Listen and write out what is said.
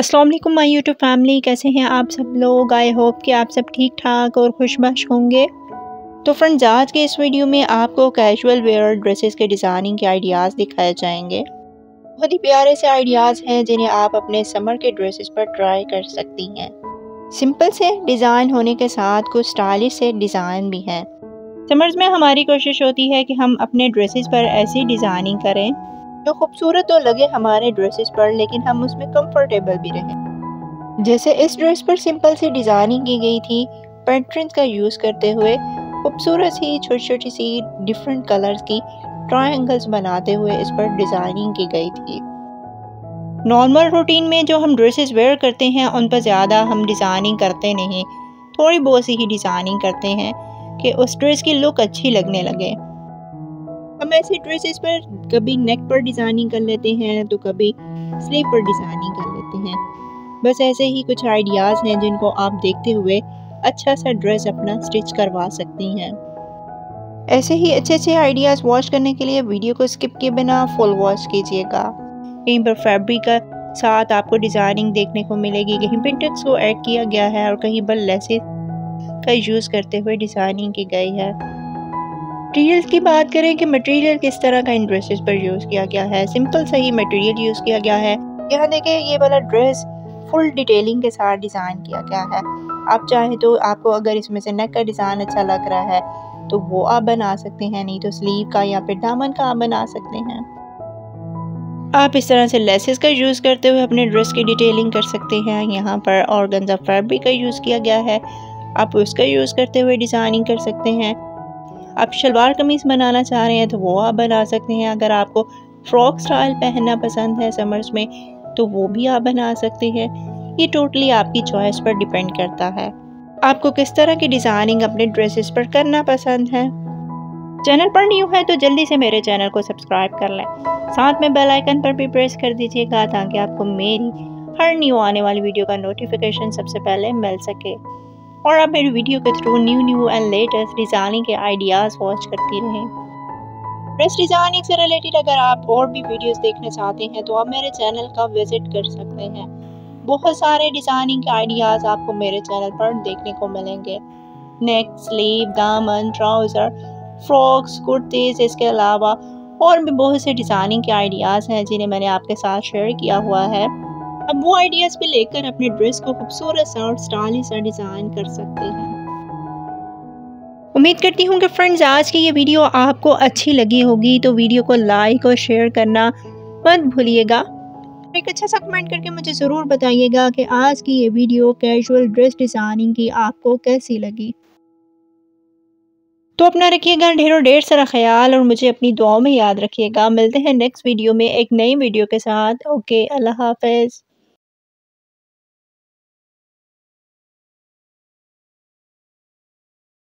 वालेकुम my YouTube family, कैसे हैं आप सब लोग? आई होप कि आप सब ठीक ठाक और खुशबश होंगे। तो फ्रेंड्स आज के इस वीडियो में आपको कैजुअल वेयर ड्रेसेस के डिज़ाइनिंग के आइडियाज़ दिखाए जाएँगे। बहुत ही प्यारे से आइडियाज़ हैं जिन्हें आप अपने समर के ड्रेसेस पर ट्राई कर सकती हैं। सिंपल से डिज़ाइन होने के साथ कुछ स्टाइलिश से डिज़ाइन भी हैं। समर्स में हमारी कोशिश होती है कि हम अपने ड्रेसेस पर ऐसी डिज़ाइनिंग करें जो खूबसूरत तो लगे हमारे ड्रेसेस पर, लेकिन हम उसमें कंफर्टेबल भी रहें। जैसे इस ड्रेस पर सिंपल सी डिज़ाइनिंग की गई थी पेंट्रेंस का यूज़ करते हुए, खूबसूरत सी छोटी छोटी सी डिफरेंट कलर्स की ट्रायंगल्स बनाते हुए इस पर डिज़ाइनिंग की गई थी। नॉर्मल रूटीन में जो हम ड्रेसेस वेयर करते हैं, उन पर ज़्यादा हम डिज़ाइनिंग करते नहीं। थोड़ी बहुत सी ही डिज़ाइनिंग करते हैं कि उस ड्रेस की लुक अच्छी लगने लगे। हम ऐसे ड्रेसेस पर कभी नेक पर डिज़ाइनिंग कर लेते हैं तो कभी स्लीव पर डिज़ाइनिंग कर लेते हैं। बस ऐसे ही कुछ आइडियाज़ हैं जिनको आप देखते हुए अच्छा सा ड्रेस अपना स्टिच करवा सकती हैं। ऐसे ही अच्छे अच्छे आइडियाज़ वॉच करने के लिए वीडियो को स्किप किए बिना फुल वॉच कीजिएगा। कहीं पर फैब्रिक का साथ आपको डिज़ाइनिंग देखने को मिलेगी। कहीं पर टेक्स को ऐड किया गया है और कहीं पर लेसेस का यूज़ करते हुए डिज़ाइनिंग की गई है। मटेरियल की बात करें कि मटेरियल किस तरह का इन ड्रेसेस पर यूज़ किया गया है? सिंपल सा ही मटेरियल यूज़ किया गया है। यहाँ देखें ये वाला ड्रेस फुल डिटेलिंग के साथ डिज़ाइन किया गया है। आप चाहें तो आपको अगर इसमें से नेक का डिज़ाइन अच्छा लग रहा है तो वो आप बना सकते हैं, नहीं तो स्लीव का या फिर दामन का आप बना सकते हैं। आप इस तरह से लेसेस का यूज़ करते हुए अपने ड्रेस की डिटेलिंग कर सकते हैं। यहाँ पर और गंजा फैब्रिक का यूज़ किया गया है। आप उसका यूज़ करते हुए डिज़ाइनिंग कर सकते हैं। आप शलवार कमीज़ बनाना चाह रहे हैं तो वो आप बना सकते हैं। अगर आपको फ्रॉक स्टाइल पहनना पसंद है समर्स में तो वो भी आप बना सकते हैं। ये टोटली आपकी चॉइस पर डिपेंड करता है। आपको किस तरह की डिज़ाइनिंग अपने ड्रेसेस पर करना पसंद है? चैनल पर न्यू है तो जल्दी से मेरे चैनल को सब्सक्राइब कर लें। साथ में बेल आइकन पर भी प्रेस कर दीजिएगा ताकि आपको मेरी हर न्यू आने वाली वीडियो का नोटिफिकेशन सबसे पहले मिल सके। और आप मेरी वीडियो के through new new and latest designing के आइडियाज़ वॉच करती रहें। ड्रेस डिज़ाइनिंग से रिलेटेड अगर आप और भी वीडियोस देखना चाहते हैं तो आप मेरे चैनल का विज़िट कर सकते हैं। बहुत सारे डिज़ाइनिंग के आइडियाज़ आपको मेरे चैनल पर देखने को मिलेंगे। नेक स्लीव दामन ट्राउज़र फ्रॉक्स कुर्तीज़ इसके अलावा और भी बहुत से डिज़ाइनिंग के आइडियाज़ हैं, जिन्हें मैंने आपके साथ शेयर किया हुआ है। अब वो आइडियाज़ भी लेकर अपने ड्रेस को खूबसूरत सा और स्टाइलिश सा डिज़ाइन कर सकते हैं। उम्मीद करती हूँ कि फ्रेंड्स आज की ये वीडियो आपको अच्छी लगी होगी तो वीडियो को लाइक और शेयर करना मत भूलिएगा। एक अच्छा सा कमेंट करके मुझे ज़रूर बताइएगा कि आज की ये वीडियो कैजुअल ड्रेस डिज़ाइनिंग की आपको कैसी लगी। तो अपना रखिएगा, ढेरों ढेर सारा ख्याल और मुझे अपनी दुआओं में याद रखिएगा। मिलते हैं नेक्स्ट वीडियो में एक नई वीडियो के साथ। ओके अल्लाह हाफिज़।